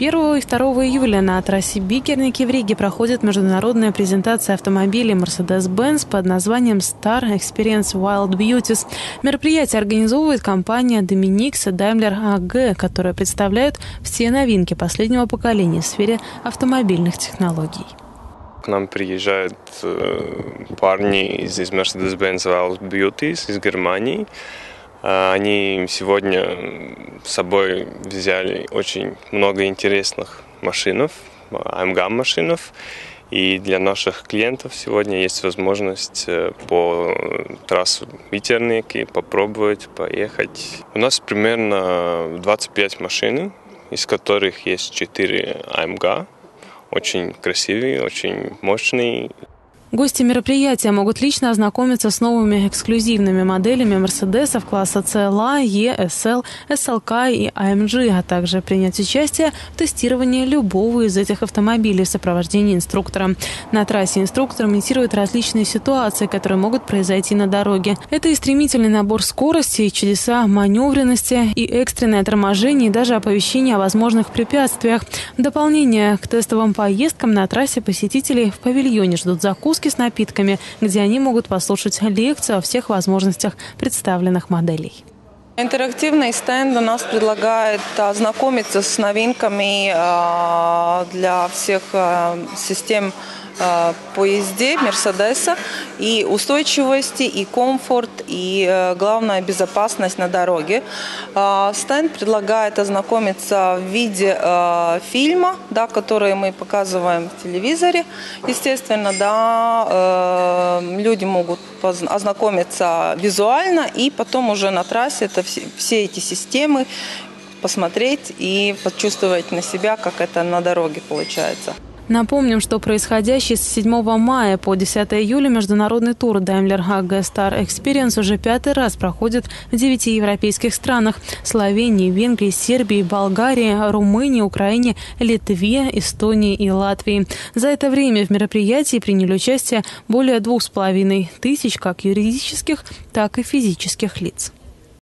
1 и 2 июля на трассе Бикерники в Риге проходит международная презентация автомобилей Mercedes-Benz под названием Star Experience Wild Beauties. Мероприятие организовывает компания Dominix и Daimler AG, которая представляет все новинки последнего поколения в сфере автомобильных технологий. К нам приезжают э, парни из Mercedes-Benz Wild Beauties из Германии. А, они сегодня с собой взяли очень много интересных машинов, AMG машинов. И для наших клиентов сегодня есть возможность э, по трассу Ветерники попробовать, поехать. У нас примерно 25 машин, из которых есть 4 AMG. Очень красивые, очень мощные. Гости мероприятия могут лично ознакомиться с новыми эксклюзивными моделями Мерседесов класса CLA, E, SL, SLK и AMG, а также принять участие в тестировании любого из этих автомобилей в сопровождении инструктора. На трассе инструктор имитирует различные ситуации, которые могут произойти на дороге. Это и стремительный набор скорости, и чудеса маневренности, и экстренное торможение, и даже оповещение о возможных препятствиях. В дополнение к тестовым поездкам на трассе посетителей в павильоне ждут закуски, киоски с напитками, где они могут послушать лекцию о всех возможностях представленных моделей. Интерактивный стенд у нас предлагает ознакомиться с новинками а, для всех а, систем Э, поезде Мерседеса и устойчивости, и комфорт, и главное безопасность на дороге. Стенд предлагает ознакомиться в виде фильма, да, который мы показываем в телевизоре. Естественно, да, люди могут ознакомиться визуально и потом уже на трассе это все, все эти системы посмотреть и почувствовать на себя, как это на дороге получается. Напомним, что происходящий с 7 мая по 10 июля международный тур Daimler AG Star Experience уже пятый раз проходит в девяти европейских странах – Словении, Венгрии, Сербии, Болгарии, Румынии, Украине, Литве, Эстонии и Латвии. За это время в мероприятии приняли участие более двух с половиной тысяч как юридических, так и физических лиц.